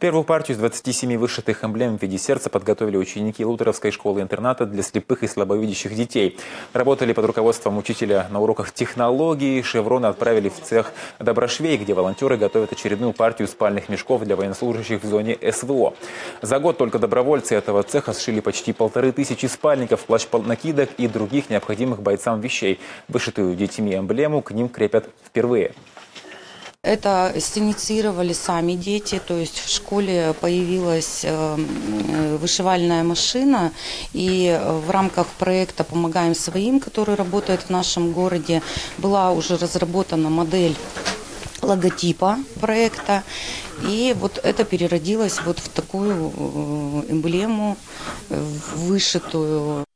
Первую партию из 27 вышитых эмблем в виде сердца подготовили ученики Лутеровской школы-интерната для слепых и слабовидящих детей. Работали под руководством учителя на уроках технологии. Шевроны отправили в цех Доброшвей, где волонтеры готовят очередную партию спальных мешков для военнослужащих в зоне СВО. За год только добровольцы этого цеха сшили почти полторы тысячи спальников, плащ-накидок и других необходимых бойцам вещей. Вышитую детьми эмблему к ним крепят впервые. Это синициировали сами дети, то есть в школе появилась э, вышивальная машина, и в рамках проекта «Помогаем своим», который работает в нашем городе, была уже разработана модель логотипа проекта. И вот это переродилось вот в такую э, эмблему, вышитую.